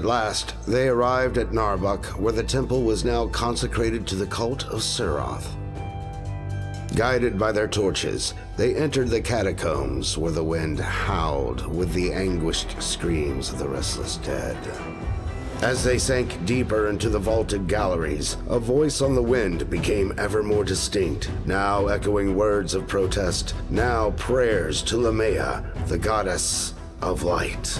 At last, they arrived at Narbuk, where the temple was now consecrated to the cult of Siroth. Guided by their torches, they entered the catacombs where the wind howled with the anguished screams of the restless dead. As they sank deeper into the vaulted galleries, a voice on the wind became ever more distinct, now echoing words of protest, now prayers to Lamea, the goddess of light.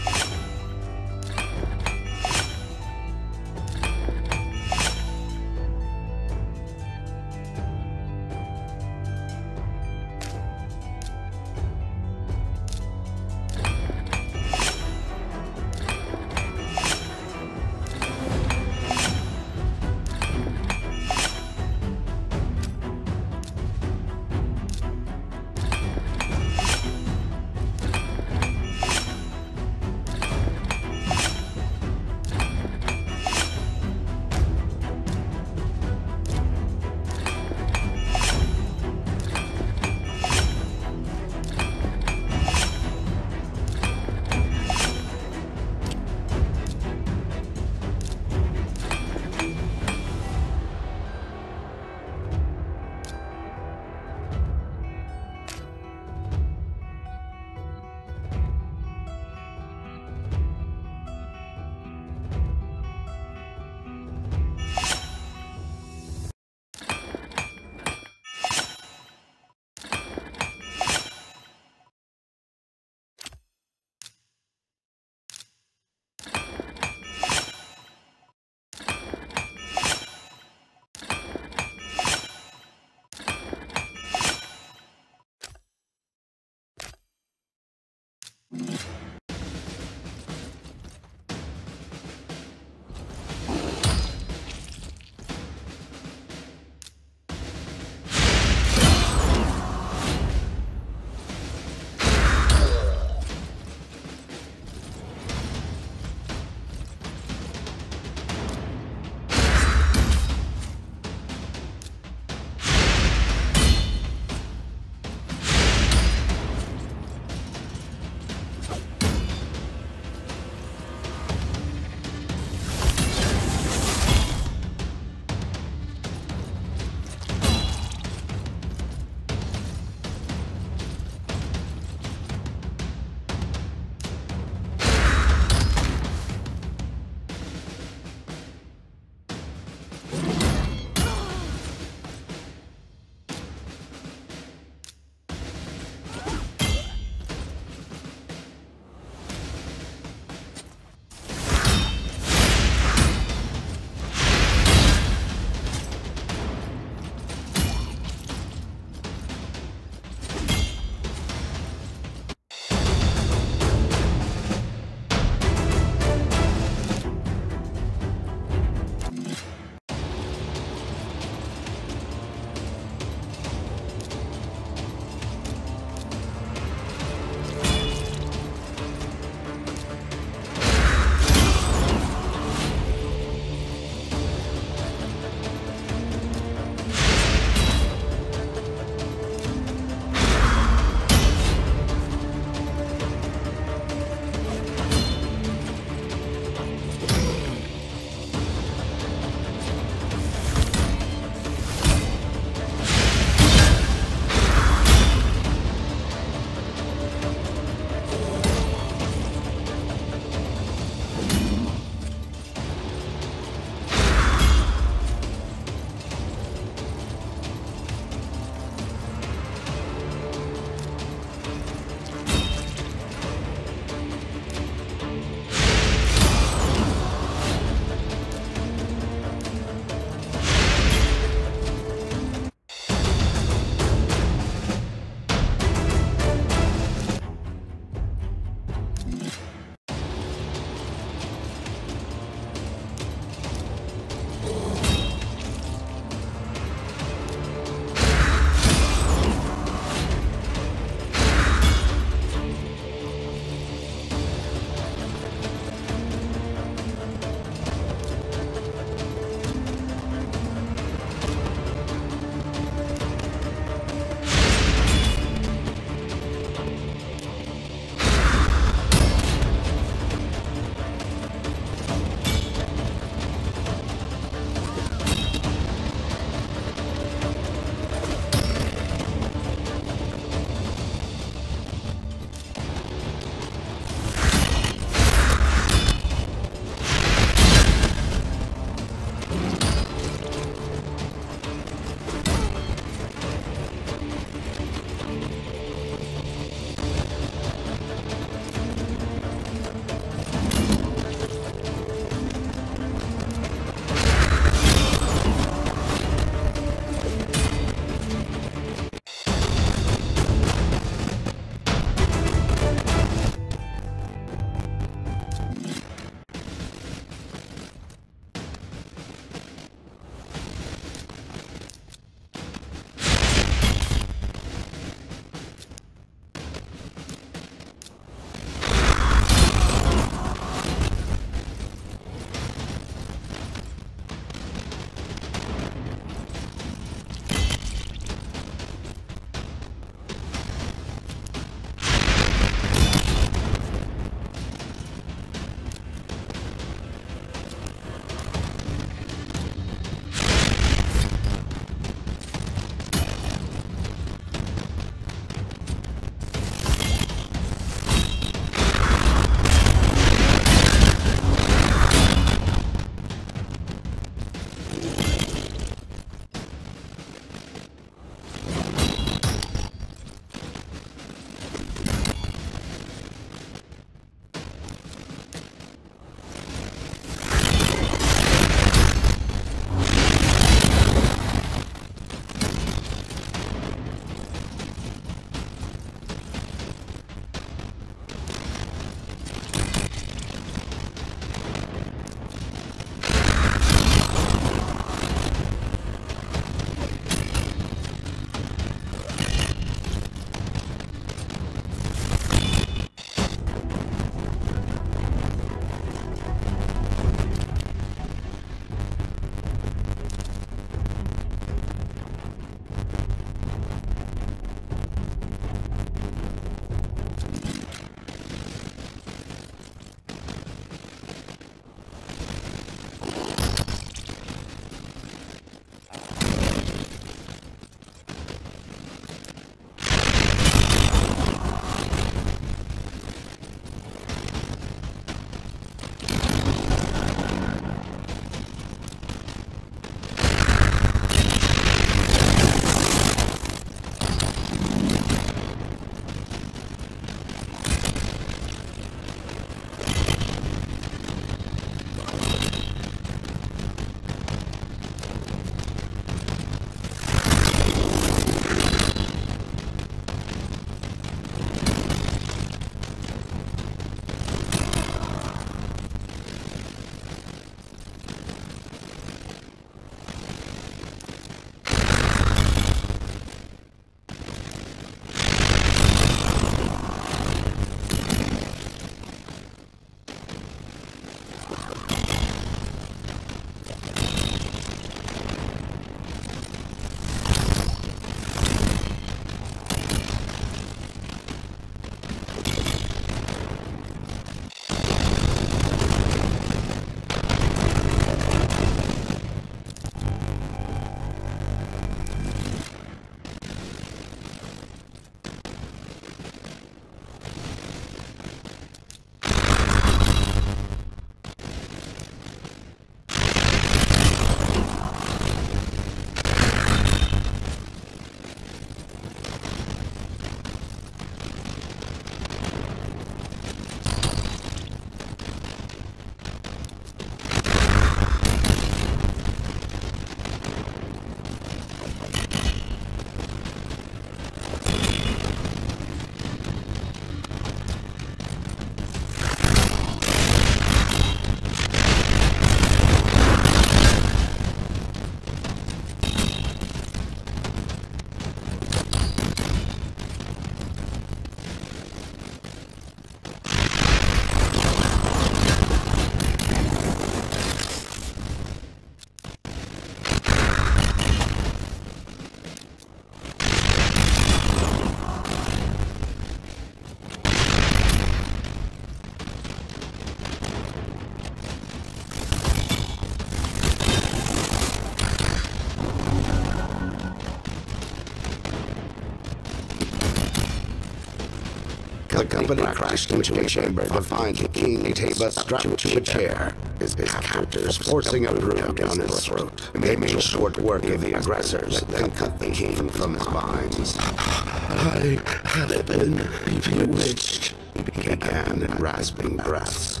The company crashed into a chamber to find the King Taba strapped to a chair, his captors forcing a broom down his throat. They made short work of the aggressors, then cut the king from his binds. I had been bewitched, he began in rasping breaths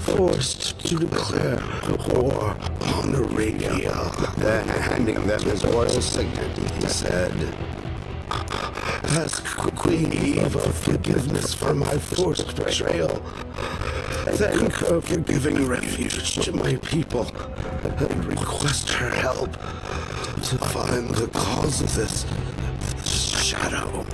forced to declare war on Aravia. Then, handing them his royal signet, he said, Ask Queen Eva forgiveness for my forced betrayal. Thank her for giving refuge to my people, and request her help to find the cause of this shadow.